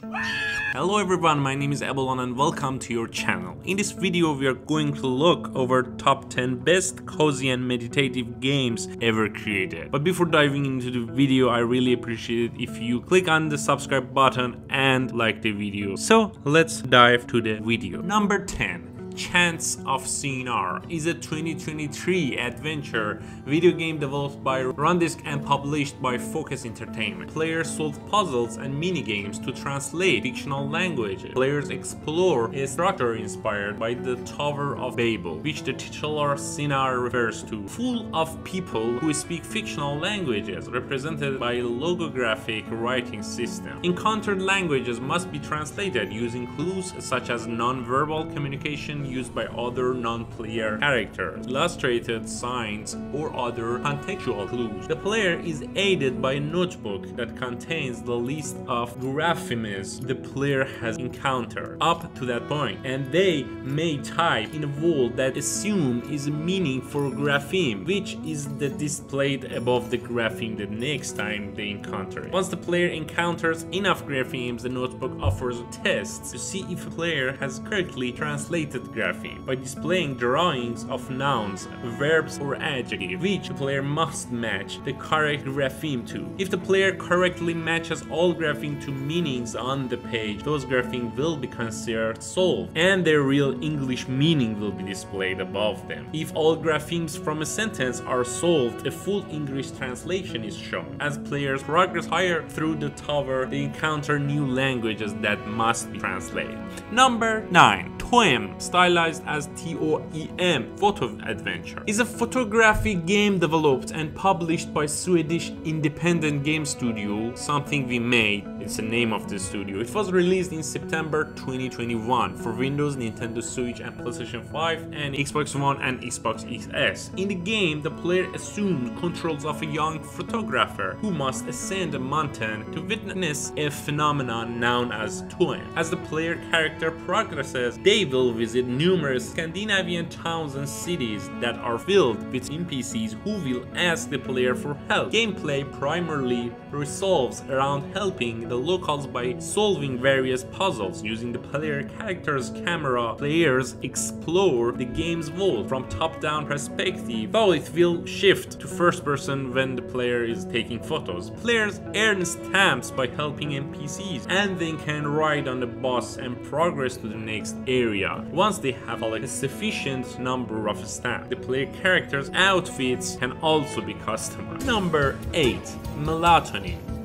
Hello everyone, my name is Ebolan and welcome to your channel. In this video we are going to look over top 10 best cozy and meditative games ever created. But before diving into the video, I really appreciate it if you click on the subscribe button and like the video. So let's dive to the video. Number 10. Chants of Sennaar is a 2023 adventure video game developed by Rundisc and published by Focus Entertainment. Players solve puzzles and mini-games to translate fictional languages. Players explore a structure inspired by the Tower of Babel, which the titular Sennaar refers to, full of people who speak fictional languages, represented by a logographic writing system. Encountered languages must be translated using clues such as non-verbal communication used by other non-player characters, illustrated signs, or other contextual clues. The player is aided by a notebook that contains the list of graphemes the player has encountered up to that point, and they may type in a word that assume is a meaning for grapheme, which is the displayed above the grapheme the next time they encounter it. Once the player encounters enough graphemes, the notebook offers a test to see if a player has correctly translated by displaying drawings of nouns, verbs, or adjectives, which the player must match the correct grapheme to. If the player correctly matches all grapheme to meanings on the page, those grapheme will be considered solved, and their real English meaning will be displayed above them. If all graphemes from a sentence are solved, a full English translation is shown. As players progress higher through the tower, they encounter new languages that must be translated. Number 9. Toem, stylized as T-O-E-M, Photo Adventure, is a photographic game developed and published by Swedish independent game studio Something We Made. It's the name of the studio. It was released in September 2021 for Windows, Nintendo Switch, and PlayStation 5, and Xbox One and Xbox XS. In the game, the player assumed controls of a young photographer who must ascend a mountain to witness a phenomenon known as Toem. As the player character progresses, they will visit numerous Scandinavian towns and cities that are filled with NPCs who will ask the player for help. Gameplay primarily resolves around helping the locals by solving various puzzles using the player character's camera. Players explore the game's world from top-down perspective, though it will shift to first person when the player is taking photos. Players earn stamps by helping NPCs and then can ride on the bus and progress to the next area. Once they have collected a sufficient number of stamps, the player character's outfits can also be customized. Number 8. Melatonin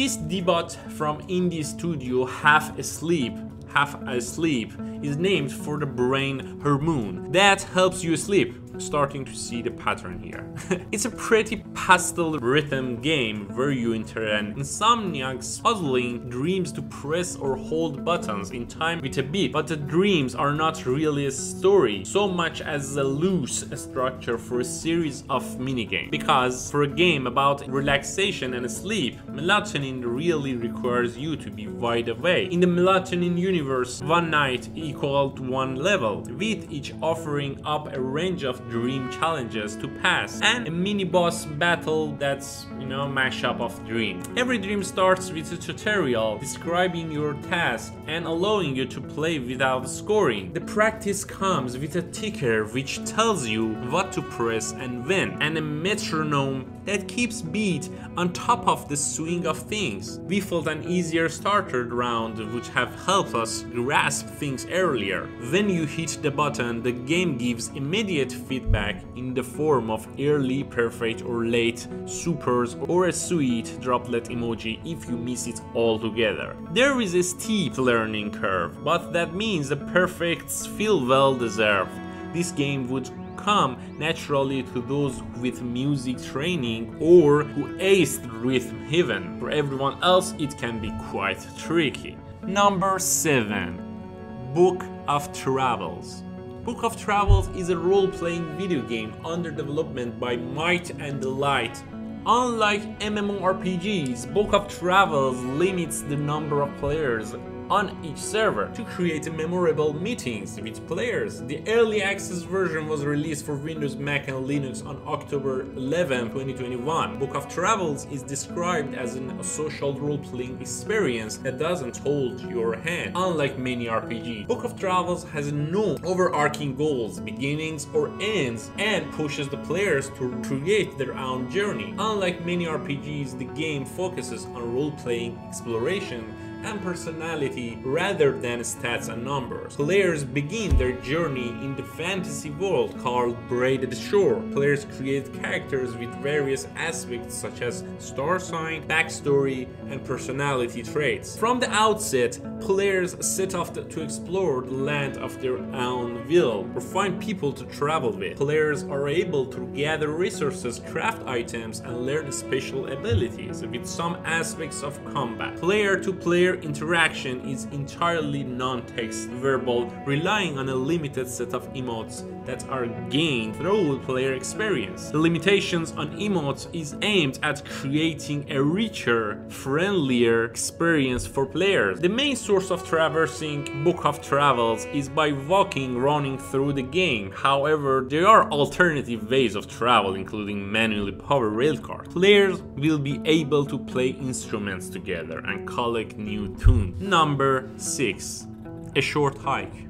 This debut from indie studio Half Asleep half asleep is named for the brain hormone that helps you sleep starting to see the pattern here. it's a pretty pastel rhythm game where you enter an insomniac's puzzling dreams to press or hold buttons in time with a beat, but the dreams are not really a story so much as a loose structure for a series of minigames. Because for a game about relaxation and sleep, melatonin really requires you to be wide awake. In the melatonin universe, one night equal to one level, with each offering up a range of dream challenges to pass and a mini boss battle that's you know mashup of dream. Every dream starts with a tutorial describing your task and allowing you to play without scoring. The practice comes with a ticker which tells you what to press and when and a metronome that keeps beat on top of the swing of things. We felt an easier starter round which have helped us grasp things earlier. When you hit the button, the game gives immediate feedback in the form of early, perfect or late supers or a sweet droplet emoji if you miss it altogether. There is a steep learning curve, but that means the perfects feel well deserved. This game would come naturally to those with music training or who aced rhythm heaven. For everyone else, it can be quite tricky. Number 7 Book of Travels. Book of Travels is a role-playing video game under development by Might and Delight. Unlike MMORPGs, Book of Travels limits the number of players on each server to create memorable meetings with players. The early access version was released for Windows, Mac and Linux on October 11, 2021. Book of Travels is described as an, a social role-playing experience that doesn't hold your hand, unlike many RPGs. Book of Travels has no overarching goals, beginnings or ends, and pushes the players to create their own journey. Unlike many RPGs, the game focuses on role-playing exploration and personality rather than stats and numbers. Players begin their journey in the fantasy world called Braided Shore. Players create characters with various aspects such as star sign, backstory, and personality traits. From the outset, players set off to explore the land of their own will or find people to travel with. Players are able to gather resources, craft items, and learn special abilities with some aspects of combat. Player to player player interaction is entirely non-text verbal, relying on a limited set of emotes that are gained through player experience. The limitations on emotes is aimed at creating a richer, friendlier experience for players. The main source of traversing Book of Travels is by walking, running through the game. However, there are alternative ways of travel, including manually powered railcars. Players will be able to play instruments together and collect new tunes. Number 6. A Short Hike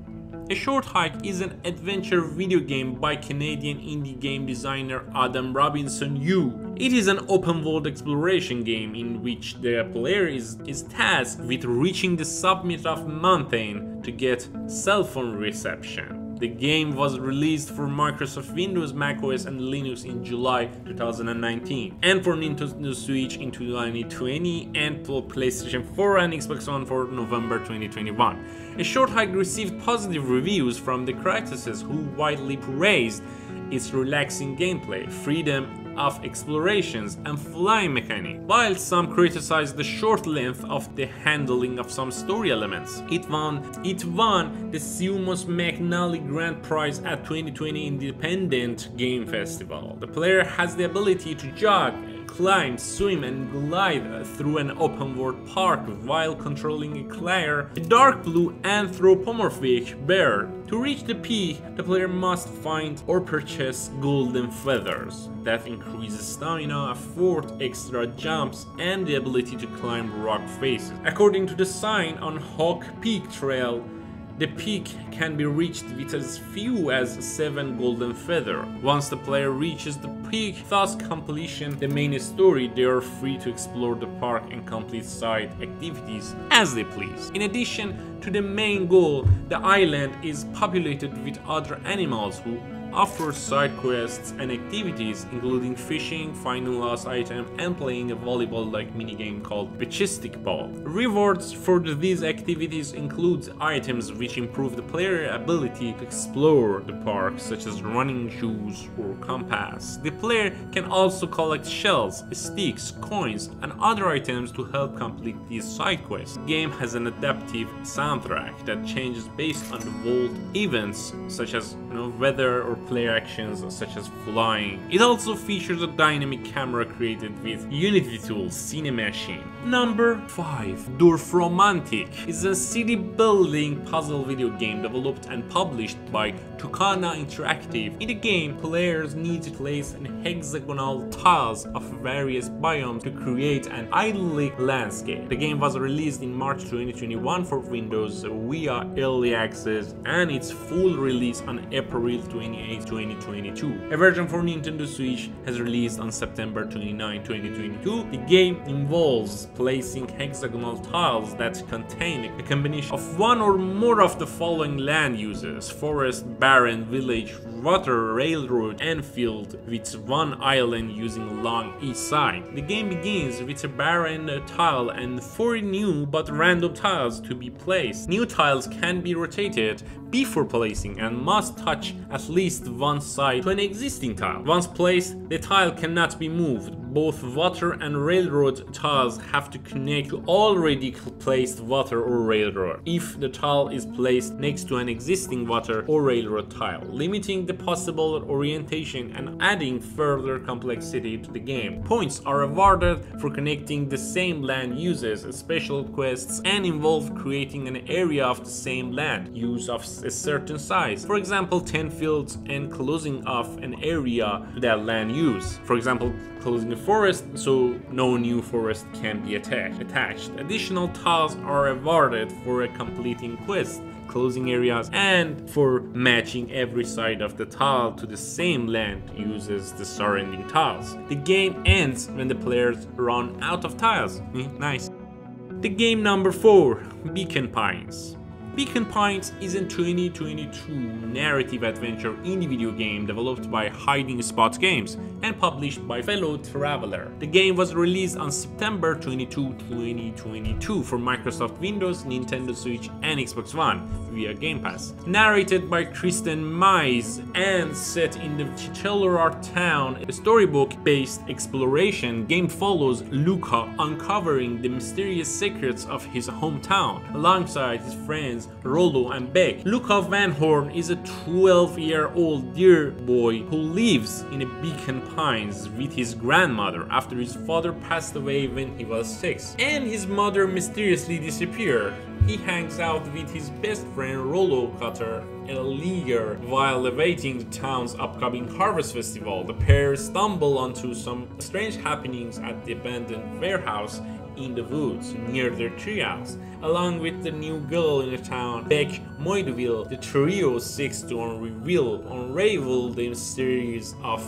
a Short Hike is an adventure video game by Canadian indie game designer Adam Robinson Yu. It is an open world exploration game in which the player is, is tasked with reaching the summit of mountain to get cell phone reception. The game was released for Microsoft Windows, macOS, and Linux in July 2019, and for Nintendo Switch in 2020, and for PlayStation 4 and Xbox One for November 2021. A Short Hike received positive reviews from the critics who widely praised its relaxing gameplay, freedom, of explorations and flying mechanic, while some criticized the short length of the handling of some story elements. It won, it won the Seamus McNally Grand Prize at 2020 Independent Game Festival. The player has the ability to jog climb, swim and glide through an open world park while controlling a Claire, a dark blue anthropomorphic bear. To reach the peak, the player must find or purchase golden feathers that increases stamina, afford extra jumps, and the ability to climb rock faces. According to the sign on Hawk Peak Trail, the peak can be reached with as few as 7 golden feather. Once the player reaches the peak, thus completion the main story, they are free to explore the park and complete side activities as they please. In addition to the main goal, the island is populated with other animals who offers side quests and activities including fishing, finding lost items, and playing a volleyball-like minigame called Beachstickball. Rewards for these activities include items which improve the player ability to explore the park such as running shoes or compass. The player can also collect shells, sticks, coins, and other items to help complete these side quests. The game has an adaptive soundtrack that changes based on the world events such as you know, weather or player actions such as flying. It also features a dynamic camera created with Unity tools Cinemachine. Number 5. Dorfromantik is a city building puzzle video game developed and published by Toukana Interactive. In the game, players need to place an hexagonal tiles of various biomes to create an idyllic landscape. The game was released in March 2021 for Windows via early access and its full release on April 28, 2022. A version for Nintendo Switch has released on September 29, 2022. The game involves placing hexagonal tiles that contain a combination of one or more of the following land uses forest, barren, village, water, railroad, and field, with one island using long each side. The game begins with a barren tile and four new but random tiles to be placed. New tiles can be rotated before placing and must touch at least one side to an existing tile. Once placed, the tile cannot be moved. Both water and railroad tiles have to connect to already placed water or railroad if the tile is placed next to an existing water or railroad tile, limiting the possible orientation and adding further complexity to the game. Points are awarded for connecting the same land uses, special quests, and involve creating an area of the same land use of a certain size. For example, 10 fields and closing off an area that land use. For example, closing a forest so no new forest can be attached. attached. Additional tiles are awarded for a completing quests closing areas and for matching every side of the tile to the same land uses the surrounding tiles. The game ends when the players run out of tiles. Mm, nice. The game number 4, Beacon Pines. Beacon Pines is a 2022 narrative adventure indie video game developed by Hiding Spot Games and published by Fellow Traveler. The game was released on September 22, 2022 for Microsoft Windows, Nintendo Switch, and Xbox One via Game Pass. Narrated by Kristen Mize and set in the Telluride town, a storybook-based exploration game follows Luca uncovering the mysterious secrets of his hometown alongside his friends Rollo and Beck. Luca Van Horn is a 12-year-old dear boy who lives in a Beacon Pines with his grandmother after his father passed away when he was 6 and his mother mysteriously disappeared. He hangs out with his best friend Rollo Cutter a leaguer while awaiting the town's upcoming harvest festival. The pair stumble onto some strange happenings at the abandoned warehouse in the woods near their treehouse. Along with the new girl in the town, Beck Moideville, the trio seeks to unreveal, unravel the mysteries of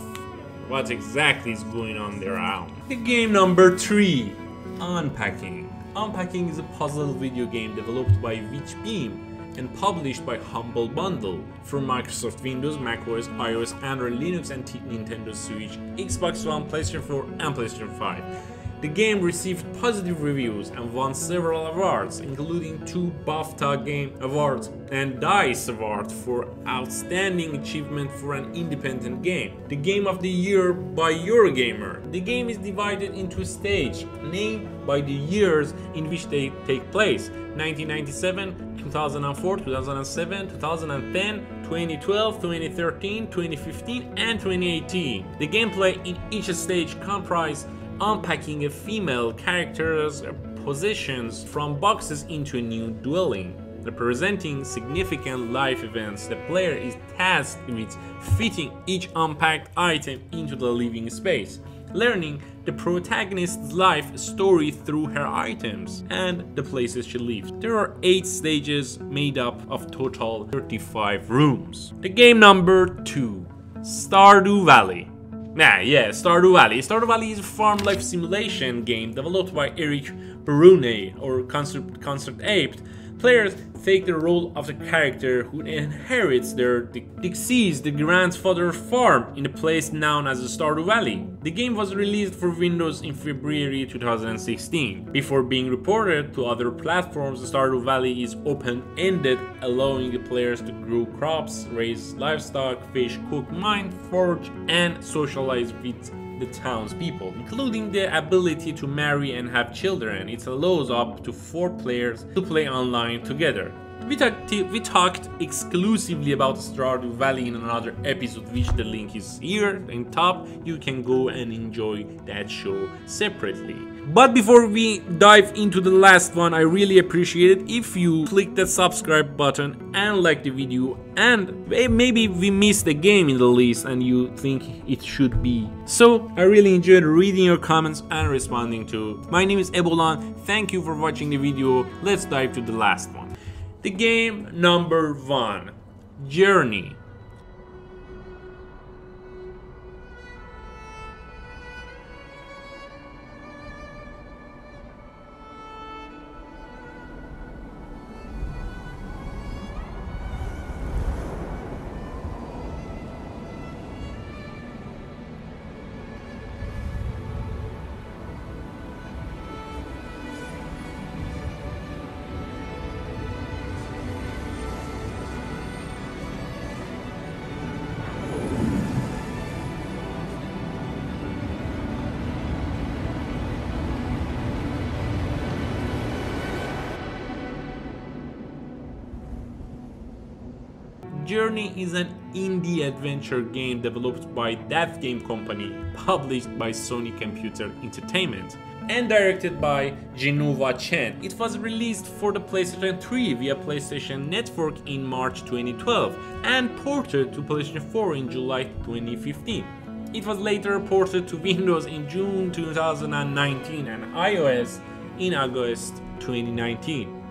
what exactly is going on there around. The game number 3, Unpacking. Unpacking is a puzzle video game developed by Witch Beam and published by Humble Bundle for Microsoft Windows, macOS, iOS, Android, Linux, and Nintendo Switch, Xbox One, PlayStation 4, and PlayStation 5. The game received positive reviews and won several awards, including two BAFTA Game Awards and DICE Award for Outstanding Achievement for an Independent Game. The Game of the Year by Eurogamer. The game is divided into a stage, named by the years in which they take place 1997, 2004, 2007, 2010, 2012, 2013, 2015, and 2018. The gameplay in each stage comprise unpacking a female character's possessions from boxes into a new dwelling. Representing significant life events, the player is tasked with fitting each unpacked item into the living space, learning the protagonist's life story through her items and the places she lives. There are 8 stages made up of total 35 rooms. The game number 2 Stardew Valley Nah, yeah, Stardew Valley. Stardew Valley is a farm life simulation game developed by Eric Barone or Concept, ConcernedApe Players take the role of the character who inherits their deceased the grandfather's farm in a place known as the Stardew Valley. The game was released for Windows in February 2016. Before being reported to other platforms, Stardew Valley is open-ended, allowing the players to grow crops, raise livestock, fish, cook, mine, forge, and socialize with the townspeople, including the ability to marry and have children. It allows up to four players to play online together. We, talked, we talked exclusively about Stardew Valley in another episode, which the link is here in top. You can go and enjoy that show separately. But before we dive into the last one, I really appreciate it if you click the subscribe button and like the video and maybe we missed a game in the list and you think it should be. So I really enjoyed reading your comments and responding to. My name is Ebolan, thank you for watching the video, let's dive to the last one. The game number one, Journey. Journey is an indie adventure game developed by That Game Company, published by Sony Computer Entertainment and directed by Jenova Chen. It was released for the PlayStation 3 via PlayStation Network in March 2012 and ported to PlayStation 4 in July 2015. It was later ported to Windows in June 2019 and iOS in August 2019.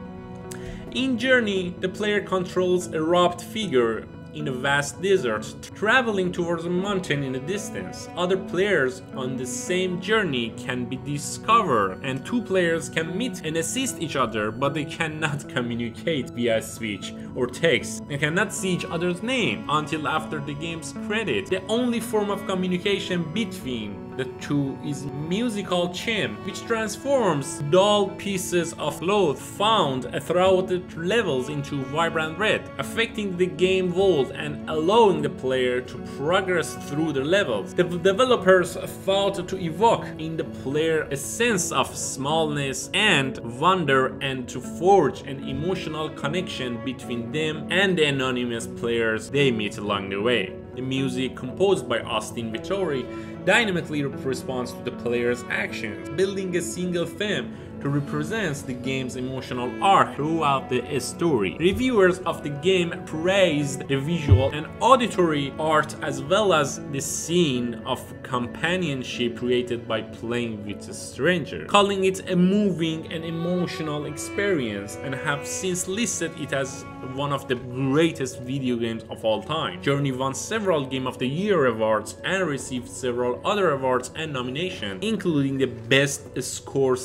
In Journey, the player controls a robed figure in a vast desert, traveling towards a mountain in the distance. Other players on the same journey can be discovered, and two players can meet and assist each other, but they cannot communicate via speech or text and cannot see each other's name until after the game's credit. The only form of communication between the two is musical chime, which transforms dull pieces of cloth found throughout the levels into vibrant red, affecting the game world and allowing the player to progress through the levels. The developers thought to evoke in the player a sense of smallness and wonder and to forge an emotional connection between them and the anonymous players they meet along the way. The music composed by Austin Wintory dynamically responds to the player's actions, building a single theme to represent the game's emotional arc throughout the story. Reviewers of the game praised the visual and auditory art as well as the scene of companionship created by playing with a stranger, calling it a moving and emotional experience and have since listed it as one of the greatest video games of all time. Journey won several Game of the Year awards and received several other awards and nominations, including the Best Score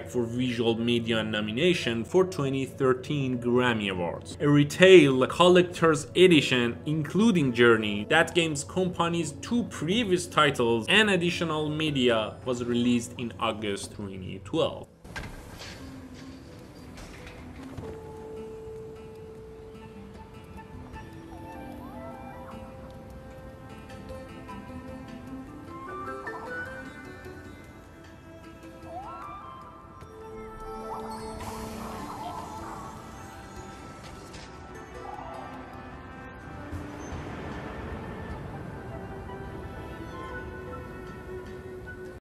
Soundtrack for Visual Media nomination for 2013 Grammy Awards. A retail collector's edition including Journey, that game's company's two previous titles and additional media was released in August 2012.